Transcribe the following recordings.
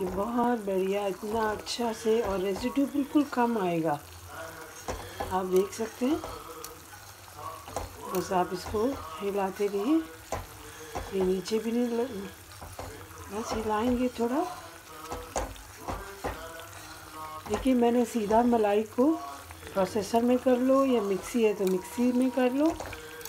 ये बहुत बढ़िया, इतना अच्छा से और रेजिड्यू बिल्कुल कम आएगा। आप देख सकते हैं। बस आप इसको हिलाते रहिए। ये नीचे भी नहीं लग... बस हिलाएँगे थोड़ा। देखिए, मैंने सीधा मलाई को प्रोसेसर में कर लो या मिक्सी है तो मिक्सी में कर लो।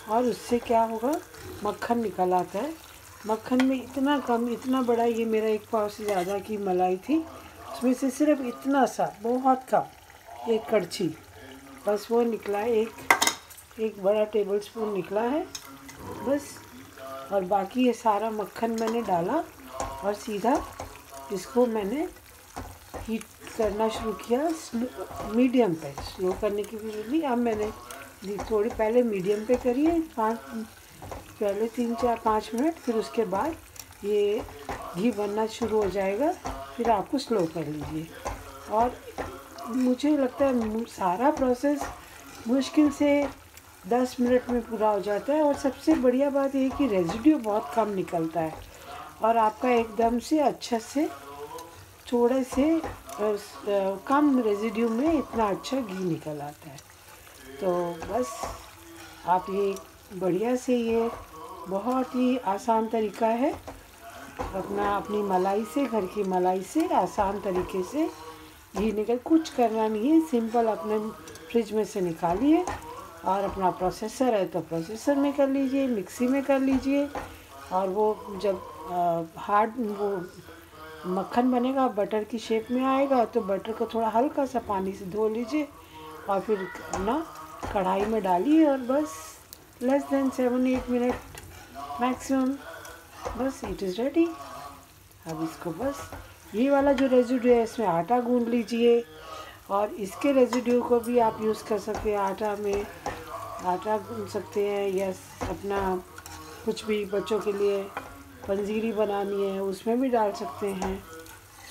और उससे क्या होगा? मक्खन निकल आता है। मक्खन में इतना कम, इतना बड़ा ये मेरा एक पाव से ज़्यादा की मलाई थी। उसमें से सिर्फ़ इतना सा, बहुत कम, एक कड़छी। बस वो निकला एक एक बड़ा टेबल स्पून निकला है, बस। और बाकी ये सारा मक्खन मैंने डाला और सीधा इसको मैंने हीट करना शुरू किया मीडियम पे। स्लो करने की ज़रूरत नहीं, अब मैंने थोड़ी पहले मीडियम पे करिए पाँच पहले तीन चार पाँच मिनट, फिर उसके बाद ये घी बनना शुरू हो जाएगा, फिर आपको स्लो कर लीजिए। और मुझे लगता है सारा प्रोसेस मुश्किल से दस मिनट में पूरा हो जाता है। और सबसे बढ़िया बात ये कि रेजिड्यू बहुत कम निकलता है और आपका एकदम से अच्छा से, थोड़े से कम रेजिड्यू में इतना अच्छा घी निकल आता है। तो बस आप ये बढ़िया से ये बहुत ही आसान तरीका है अपना, अपनी मलाई से, घर की मलाई से आसान तरीके से घी निकल कुछ करना नहीं है, सिंपल अपने फ्रिज में से निकालिए और अपना प्रोसेसर है तो प्रोसेसर में कर लीजिए, मिक्सी में कर लीजिए और वो जब हार्ड वो मक्खन बनेगा, बटर की शेप में आएगा तो बटर को थोड़ा हल्का सा पानी से धो लीजिए और फिर ना कढ़ाई में डालिए और बस, less than seven, eight minute maximum बस इट इज़ रेडी अब इसको बस, ये वाला जो रेजिड्यू है, इसमें आटा गूंद लीजिए। और इसके रेजिड्यू को भी आप यूज़ कर सकते हैं, आटा में। आटा गूंद सकते हैं या अपना कुछ भी बच्चों के लिए पंजीरी बनानी है, उसमें भी डाल सकते हैं।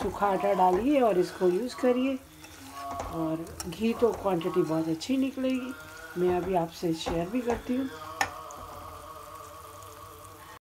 सूखा आटा डालिए और इसको यूज़ करिए। और घी तो क्वांटिटी बहुत अच्छी निकलेगी। मैं अभी आपसे शेयर भी करती हूँ।